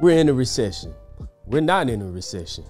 We're in a recession. We're not in a recession.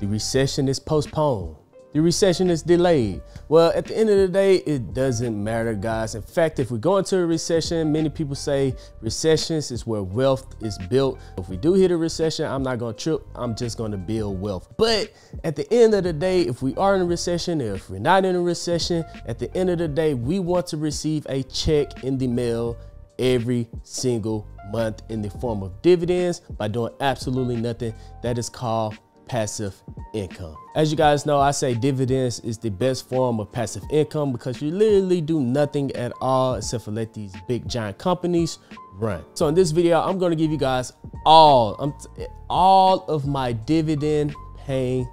The recession is postponed. The recession is delayed. Well, at the end of the day, it doesn't matter, guys. In fact, if we go into a recession, many people say recessions is where wealth is built. If we do hit a recession, I'm not gonna trip, I'm just gonna build wealth. But at the end of the day, if we are in a recession, if we're not in a recession, at the end of the day, we want to receive a check in the mail every single month in the form of dividends by doing absolutely nothing. That is called passive income. As you guys know, I say dividends is the best form of passive income because you literally do nothing at all except for let these big giant companies run. So in this video, I'm gonna give you guys all, all of my dividend paying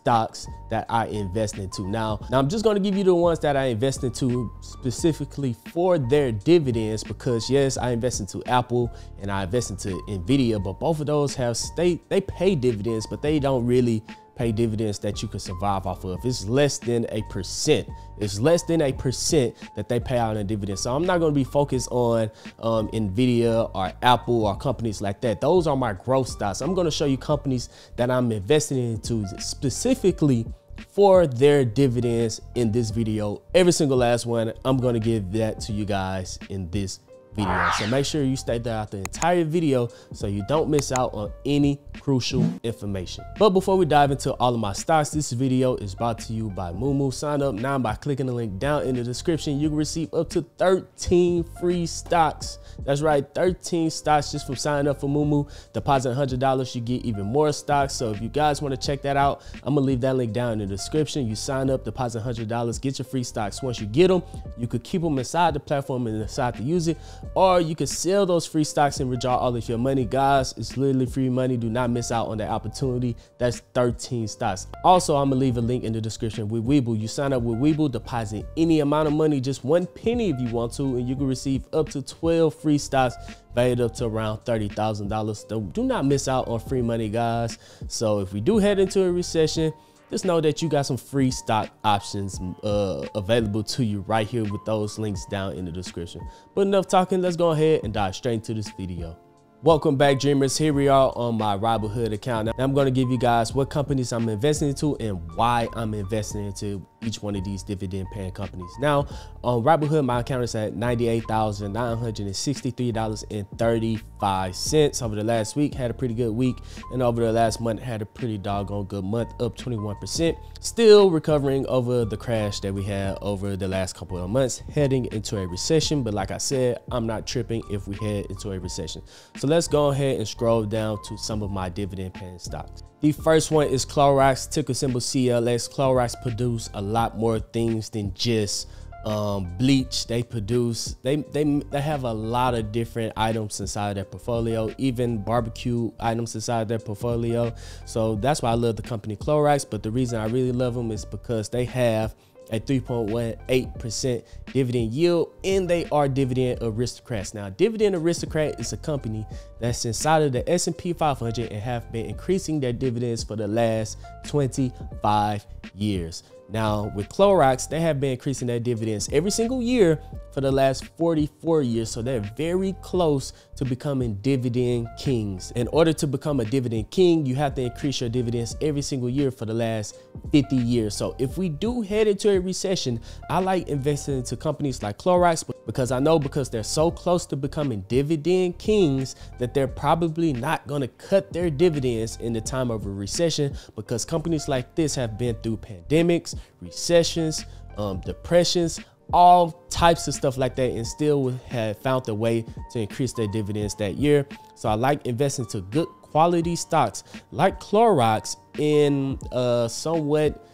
stocks that I invest into. Now, now I'm just going to give you the ones that I invest into specifically for their dividends because yes, I invest into Apple and I invest into Nvidia, but both of those have state they pay dividends, but they don't really pay dividends that you can survive off of. It's less than a percent. It's less than a percent that they pay out in dividends. So I'm not going to be focused on um, Nvidia or Apple or companies like that. Those are my growth stocks. I'm going to show you companies that I'm investing into specifically for their dividends in this video. Every single last one, I'm going to give that to you guys in this video. So make sure you stay throughout the entire video so you don't miss out on any crucial information. But before we dive into all of my stocks, this video is brought to you by Moomoo. Sign up now by clicking the link down in the description. You can receive up to 13 free stocks. That's right, 13 stocks just from signing up for Moomoo. Deposit $100, you get even more stocks. So if you guys want to check that out, I'm gonna leave that link down in the description. You sign up, deposit $100, get your free stocks. Once you get them, you could keep them inside the platform and decide to use it or you can sell those free stocks and withdraw all of your money. Guys, it's literally free money. Do not miss out on that opportunity. That's 13 stocks. Also, I'm gonna leave a link in the description with Webull. You sign up with Webull, deposit any amount of money, just one penny if you want to, and you can receive up to 12 free stocks valued up to around $30,000. So do not miss out on free money, guys. So if we do head into a recession, just know that you got some free stock options uh, available to you right here with those links down in the description. But enough talking, let's go ahead and dive straight into this video. Welcome back dreamers, here we are on my Robinhood account. Now I'm gonna give you guys what companies I'm investing into and why I'm investing into each one of these dividend paying companies. Now uh, on Robinhood, my account is at $98,963.35 over the last week, had a pretty good week. And over the last month, had a pretty doggone good month, up 21%. Still recovering over the crash that we had over the last couple of months, heading into a recession. But like I said, I'm not tripping if we head into a recession. So let's go ahead and scroll down to some of my dividend paying stocks. The first one is Clorox, ticker symbol CLX. Clorox produce a lot more things than just um, bleach. They produce, they, they, they have a lot of different items inside their portfolio, even barbecue items inside their portfolio. So that's why I love the company Clorox. But the reason I really love them is because they have a 3.18% dividend yield, and they are dividend aristocrats. Now, Dividend Aristocrat is a company that's inside of the S&P 500 and have been increasing their dividends for the last 25 years. Now, with Clorox, they have been increasing their dividends every single year for the last 44 years. So they're very close to becoming dividend kings. In order to become a dividend king, you have to increase your dividends every single year for the last 50 years. So if we do head into a recession, I like investing into companies like Clorox because I know because they're so close to becoming dividend kings that they're probably not going to cut their dividends in the time of a recession because companies like this have been through pandemics, recessions, um, depressions, all types of stuff like that and still have found a way to increase their dividends that year. So I like investing to good quality stocks like Clorox in uh, somewhat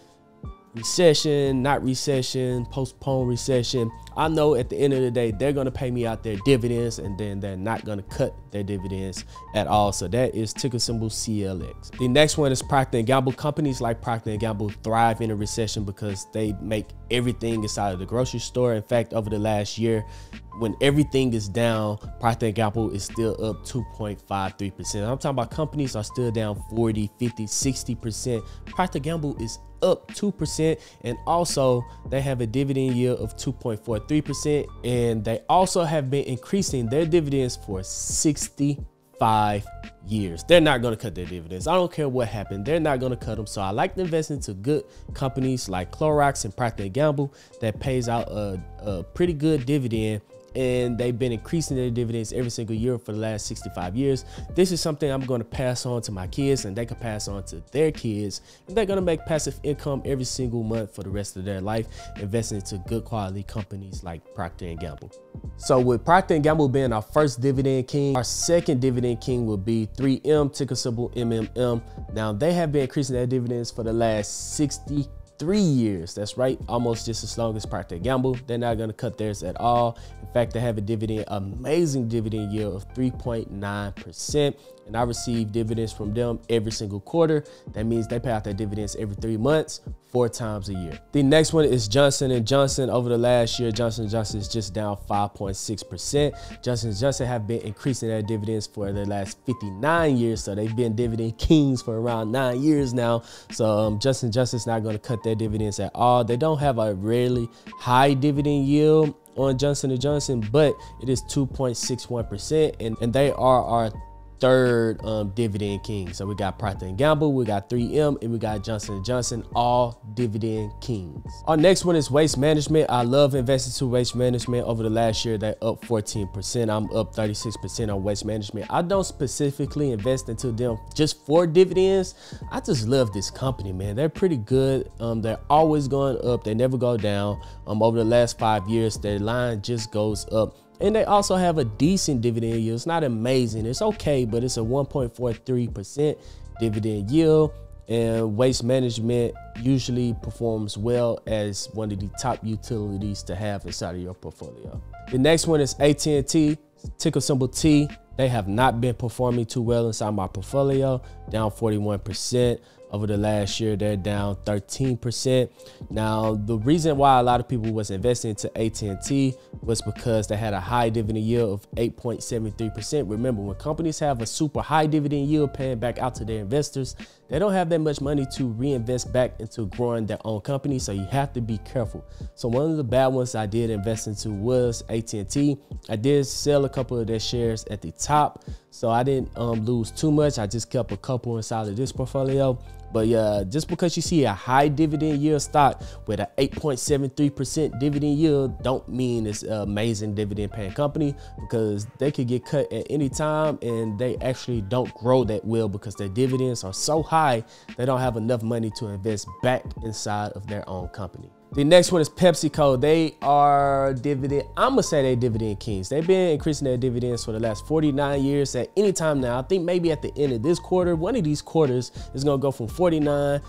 recession, not recession, postponed recession. I know at the end of the day, they're going to pay me out their dividends and then they're not going to cut their dividends at all. So that is ticker symbol CLX. The next one is Procter & Gamble. Companies like Procter & Gamble thrive in a recession because they make everything inside of the grocery store. In fact, over the last year, when everything is down, Procter & Gamble is still up 2.53%. I'm talking about companies are still down 40, 50, 60%. Procter & Gamble is up 2% and also they have a dividend yield of 2.43% and they also have been increasing their dividends for 65 years. They're not going to cut their dividends. I don't care what happened. They're not going to cut them. So I like to invest into good companies like Clorox and Procter & Gamble that pays out a, a pretty good dividend and they've been increasing their dividends every single year for the last 65 years. This is something I'm going to pass on to my kids and they can pass on to their kids. And they're going to make passive income every single month for the rest of their life, investing into good quality companies like Procter & Gamble. So with Procter & Gamble being our first dividend king, our second dividend king will be 3M, ticker symbol MMM. Now they have been increasing their dividends for the last 60 three years. That's right, almost just as long as Procter Gamble. They're not to cut theirs at all. In fact, they have a dividend, amazing dividend yield of 3.9% and I receive dividends from them every single quarter. That means they pay out their dividends every three months, four times a year. The next one is Johnson & Johnson. Over the last year, Johnson & Johnson is just down 5.6%. Johnson & Johnson have been increasing their dividends for the last 59 years. So they've been dividend kings for around nine years now. So um, Johnson & Johnson's not going to cut their dividends at all. They don't have a really high dividend yield on Johnson & Johnson, but it is 2.61% and, and they are our third um, dividend king. So we got Procter & Gamble, we got 3M, and we got Johnson & Johnson, all dividend kings. Our next one is waste management. I love investing to waste management. Over the last year, they up 14%. I'm up 36% on waste management. I don't specifically invest into them just for dividends. I just love this company, man. They're pretty good. Um, they're always going up. They never go down. Um, over the last five years, their line just goes up. And they also have a decent dividend yield. It's not amazing. It's okay, but it's a 1.43% dividend yield. And waste management usually performs well as one of the top utilities to have inside of your portfolio. The next one is AT&T, ticker symbol T. They have not been performing too well inside my portfolio, down 41% over the last year they're down 13% now the reason why a lot of people was investing into AT&T was because they had a high dividend yield of 8.73% remember when companies have a super high dividend yield paying back out to their investors they don't have that much money to reinvest back into growing their own company so you have to be careful. So one of the bad ones i did invest into was at&t i did sell a couple of their shares at the top so i didn't um, lose too much. I just kept a couple inside of this portfolio but yeah, just because you see a high dividend yield stock with an 8.73% dividend yield, don't mean it's an amazing dividend paying company because they could get cut at any time and they actually don't grow that well because their dividends are so high, they don't have enough money to invest back inside of their own company. The next one is PepsiCo. They are dividend. I'm gonna say they dividend kings. They've been increasing their dividends for the last 49 years. At any time now, I think maybe at the end of this quarter, one of these quarters is gonna go from 49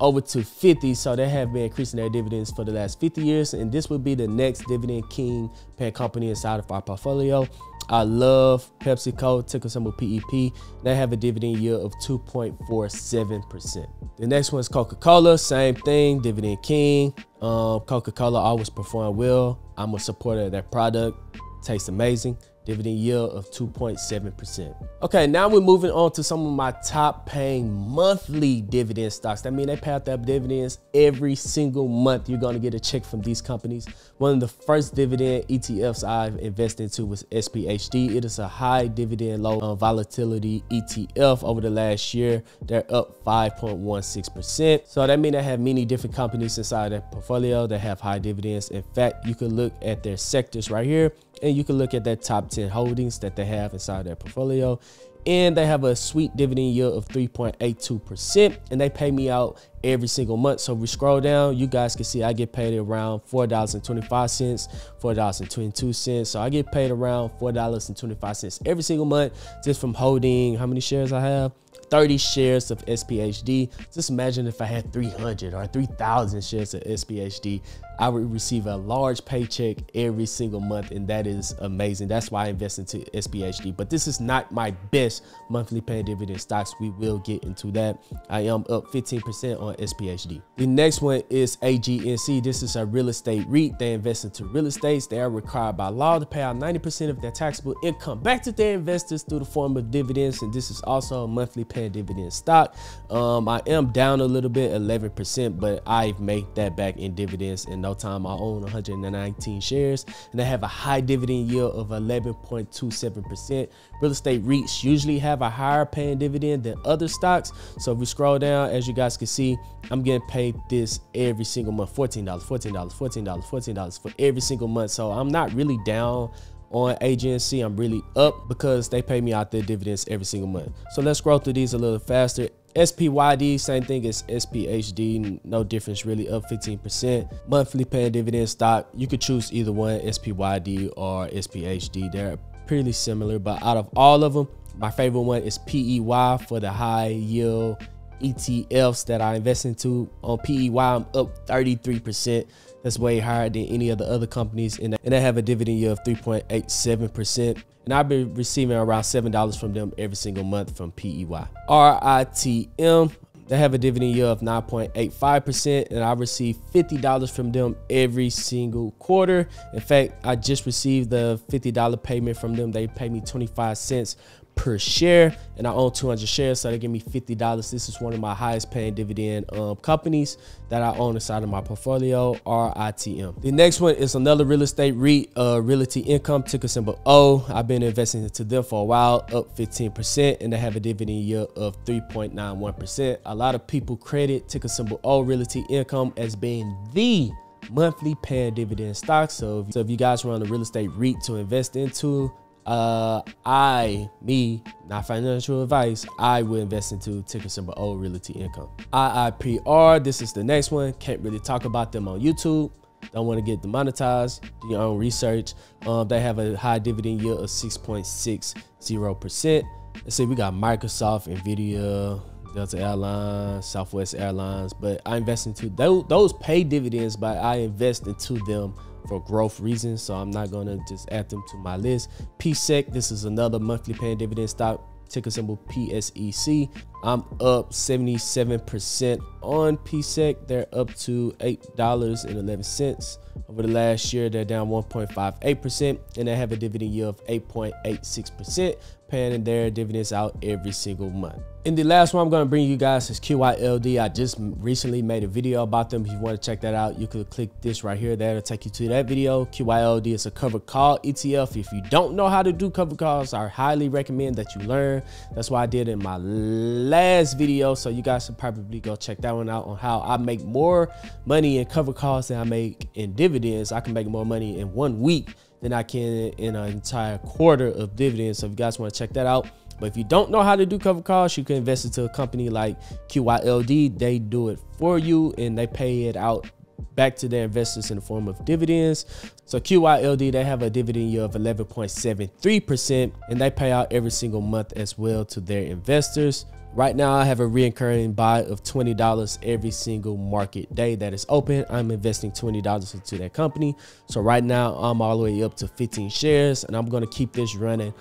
over to 50. So they have been increasing their dividends for the last 50 years, and this will be the next dividend king paying company inside of our portfolio. I love PepsiCo, ticker symbol PEP. They have a dividend yield of 2.47%. The next one is Coca-Cola, same thing, dividend king. Um, Coca-Cola always perform well. I'm a supporter of that product. Tastes amazing dividend yield of 2.7%. Okay, now we're moving on to some of my top paying monthly dividend stocks. That means they pay out their dividends every single month. You're gonna get a check from these companies. One of the first dividend ETFs I've invested into was SPHD. It is a high dividend, low uh, volatility ETF over the last year. They're up 5.16%. So that means they have many different companies inside their portfolio that have high dividends. In fact, you can look at their sectors right here and you can look at their top 10 holdings that they have inside their portfolio and they have a sweet dividend yield of 3.82% and they pay me out every single month so if we scroll down you guys can see i get paid around $4.25 $4.22 so i get paid around $4.25 every single month just from holding how many shares i have 30 shares of SPHD. Just imagine if I had 300 or 3,000 shares of SPHD. I would receive a large paycheck every single month, and that is amazing. That's why I invest into SPHD. But this is not my best monthly paying dividend stocks. We will get into that. I am up 15% on SPHD. The next one is AGNC. This is a real estate REIT. They invest into real estates. They are required by law to pay out 90% of their taxable income back to their investors through the form of dividends. And this is also a monthly paying dividend stock. Um, I am down a little bit, 11%, but I've made that back in dividends and no time. I own 119 shares and they have a high dividend yield of 11.27%. Real estate REITs usually have a higher paying dividend than other stocks. So if we scroll down, as you guys can see, I'm getting paid this every single month $14, $14, $14, $14 for every single month. So I'm not really down on AGNC, I'm really up because they pay me out their dividends every single month. So let's scroll through these a little faster. SPYD, same thing as SPHD, no difference really, up 15%. Monthly paying dividend stock, you could choose either one, SPYD or SPHD. They're pretty similar, but out of all of them, my favorite one is PEY for the high yield ETFs that I invest into. On PEY, I'm up 33%. That's way higher than any of the other companies, and they have a dividend yield of 3.87%. And I've been receiving around $7 from them every single month from PEY. RITM, they have a dividend yield of 9.85%, and I receive $50 from them every single quarter. In fact, I just received the $50 payment from them. They pay me 25 cents per share and I own 200 shares so they give me $50 this is one of my highest paying dividend um, companies that I own inside of my portfolio RITM the next one is another real estate REIT uh, Realty Income ticker symbol O. I've been investing into them for a while up 15% and they have a dividend yield of 3.91% a lot of people credit ticker symbol O Realty Income as being the monthly paying dividend stock. So if, so if you guys run a real estate REIT to invest into uh, I, me, not financial advice, I would invest into ticker symbol O Realty Income. IIPR, this is the next one. Can't really talk about them on YouTube. Don't want to get demonetized. Do your own research. Um, they have a high dividend yield of 6.60%. Let's see, we got Microsoft, Nvidia, Delta Airlines, Southwest Airlines, but I invest into those, those pay dividends, but I invest into them for growth reasons. So I'm not gonna just add them to my list. PSEC, this is another monthly paying dividend stock, ticker symbol PSEC. I'm up 77% on PSEC. They're up to $8.11. Over the last year, they're down 1.58%, and they have a dividend yield of 8.86%, paying their dividends out every single month. And the last one I'm going to bring you guys is QYLD. I just recently made a video about them. If you want to check that out, you could click this right here. That'll take you to that video. QYLD is a covered call ETF. If you don't know how to do covered calls, I highly recommend that you learn. That's why I did in my last video. So you guys should probably go check that one out on how I make more money in cover calls than I make in dividends. I can make more money in one week than I can in an entire quarter of dividends. So if you guys want to check that out, but if you don't know how to do cover calls, you can invest into a company like QYLD. They do it for you and they pay it out back to their investors in the form of dividends. So QYLD, they have a dividend yield of 11.73% and they pay out every single month as well to their investors. Right now, I have a reoccurring buy of $20 every single market day that is open. I'm investing $20 into that company. So right now, I'm all the way up to 15 shares and I'm going to keep this running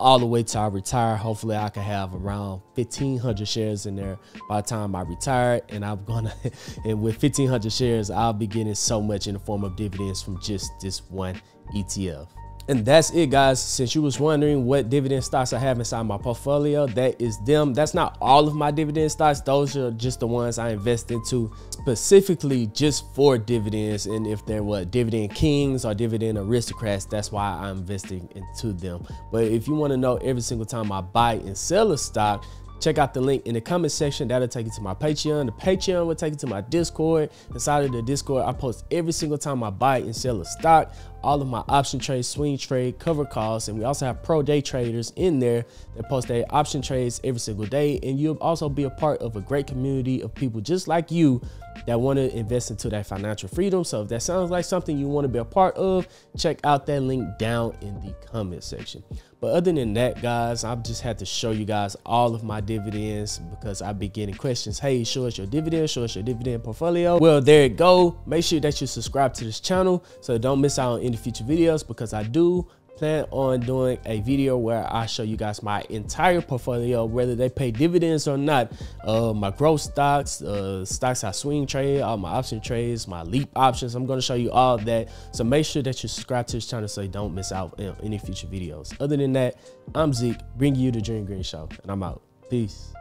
all the way till I retire. Hopefully, I can have around 1,500 shares in there by the time I retire. And I'm gonna, and with 1,500 shares, I'll be getting so much in the form of dividends from just this one ETF. And that's it, guys. Since you was wondering what dividend stocks I have inside my portfolio, that is them. That's not all of my dividend stocks. Those are just the ones I invest into specifically just for dividends. And if they're what dividend kings or dividend aristocrats, that's why I'm investing into them. But if you want to know every single time I buy and sell a stock, check out the link in the comment section. That'll take you to my Patreon. The Patreon will take you to my Discord. Inside of the Discord, I post every single time I buy and sell a stock all of my option trades, swing trade, cover calls, and we also have pro day traders in there that post their option trades every single day. And you'll also be a part of a great community of people just like you that want to invest into that financial freedom. So if that sounds like something you want to be a part of, check out that link down in the comment section. But other than that, guys, I've just had to show you guys all of my dividends because I've been getting questions. Hey, show us your dividend, show us your dividend portfolio. Well, there you go. Make sure that you subscribe to this channel so don't miss out on any future videos because I do plan on doing a video where I show you guys my entire portfolio, whether they pay dividends or not. Uh, my growth stocks, uh, stocks I swing trade, all my option trades, my leap options. I'm going to show you all that. So make sure that you subscribe to this channel so you don't miss out on any future videos. Other than that, I'm Zeke, bringing you the Dream Green Show, and I'm out. Peace.